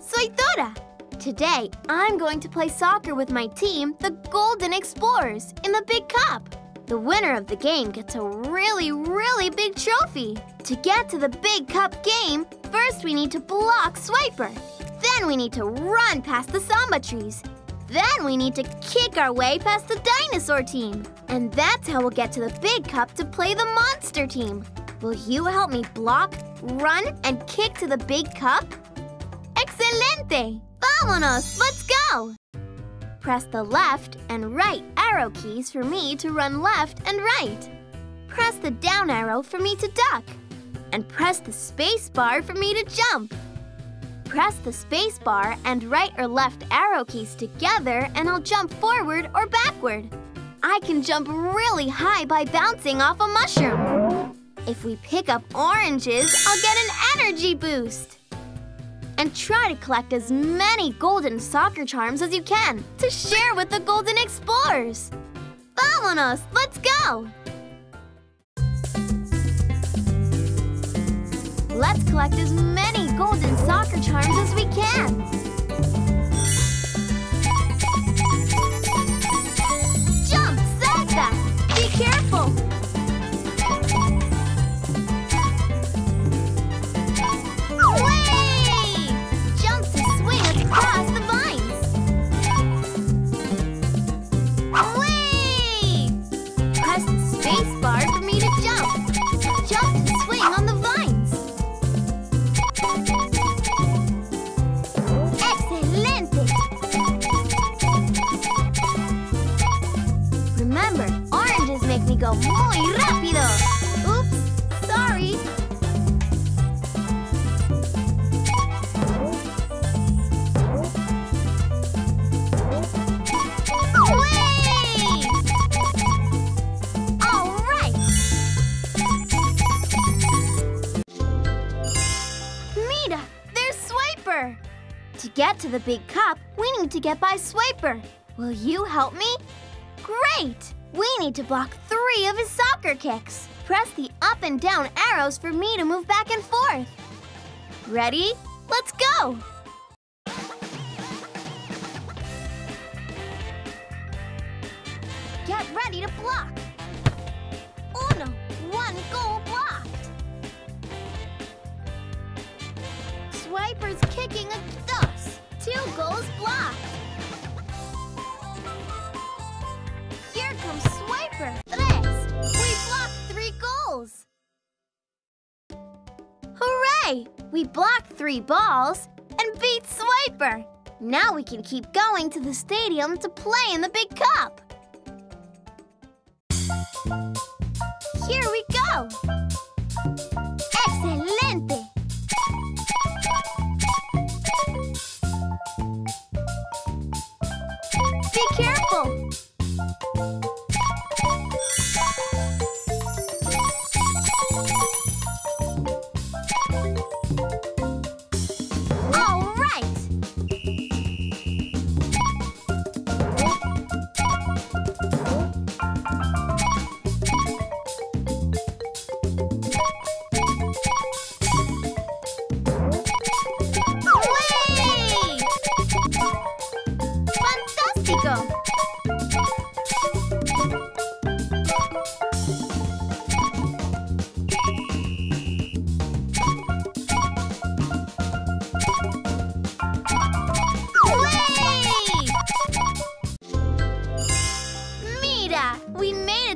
Soy Dora. Today, I'm going to play soccer with my team, the Golden Explorers, in the Big Cup. The winner of the game gets a really, really big trophy. To get to the Big Cup game, first we need to block Swiper. Then we need to run past the Samba trees. Then we need to kick our way past the dinosaur team. And that's how we'll get to the Big Cup to play the monster team. Will you help me block, run, and kick to the Big Cup? Excelente! Vámonos! Let's go! Press the left and right arrow keys for me to run left and right. Press the down arrow for me to duck. And press the space bar for me to jump. Press the space bar and right or left arrow keys together and I'll jump forward or backward. I can jump really high by bouncing off a mushroom. If we pick up oranges, I'll get an energy boost. And try to collect as many golden soccer charms as you can to share with the Golden Explorers. Vámonos! Let's go! Let's collect as many golden soccer charms as we can. To get to the big cup, we need to get by Swiper. Will you help me? Great! We need to block three of his soccer kicks. Press the up and down arrows for me to move back and forth. Ready? Let's go! Get ready to block. Uno, one goal blocked. Swiper's kicking a dos. Two goals blocked. Here comes Swiper. Tres. We blocked three goals. Hooray! We blocked three balls and beat Swiper. Now we can keep going to the stadium to play in the big cup.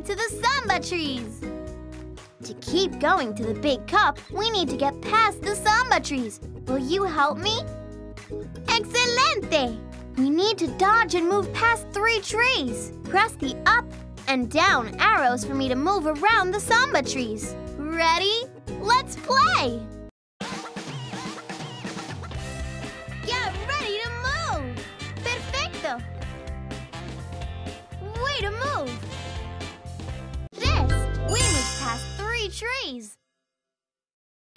To the samba trees. To keep going to the big cup, we need to get past the samba trees. Will you help me? Excelente! We need to dodge and move past three trees. Press the up and down arrows for me to move around the samba trees. Ready? Let's play! Trees.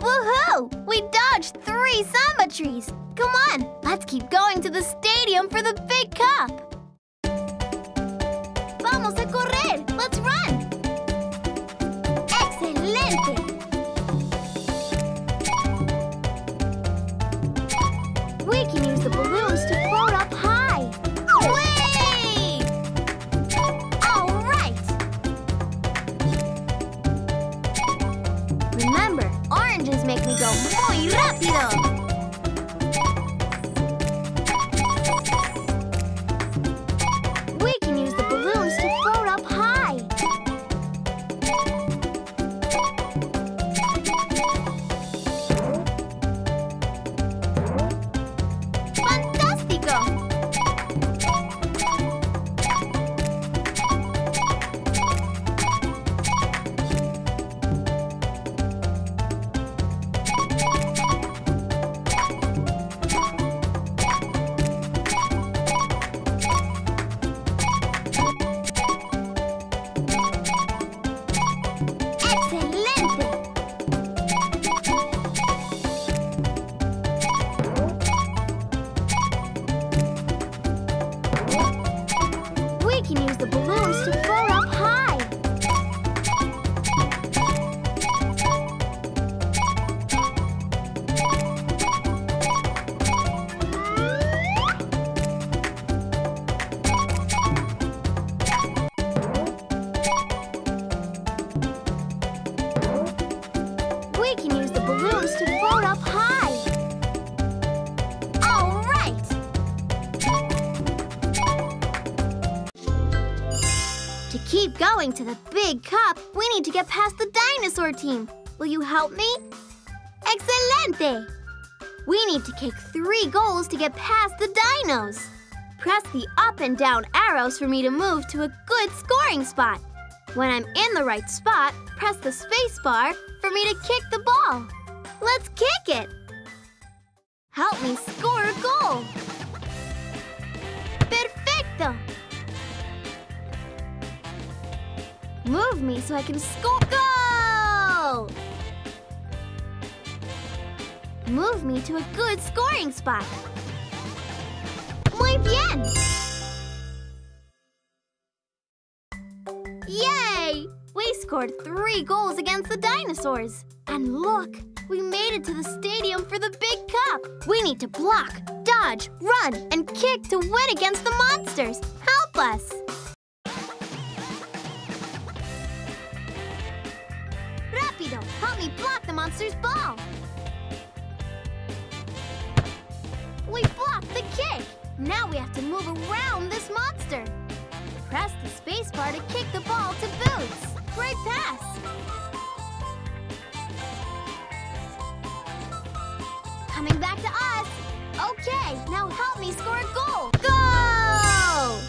Woohoo! We dodged three samba trees. Come on, let's keep going to the stadium for the big cup. Vamos a correr. Let's run. 涙もういらん Going to the big cup, we need to get past the dinosaur team. Will you help me? Excelente! We need to kick three goals to get past the dinos. Press the up and down arrows for me to move to a good scoring spot. When I'm in the right spot, press the space bar for me to kick the ball. Let's kick it! Help me score a goal! Move me so I can score. Go! Move me to a good scoring spot. Muy bien! Yay! We scored three goals against the dinosaurs. And look, we made it to the stadium for the big cup. We need to block, dodge, run, and kick to win against the monsters. Help us! Now we have to move around this monster. Press the space bar to kick the ball to Boots. Great pass. Coming back to us. Okay, now help me score a goal. Go!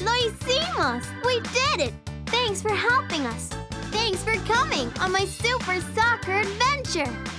Lo hicimos! We did it! Thanks for helping us. Thanks for coming on my super soccer adventure.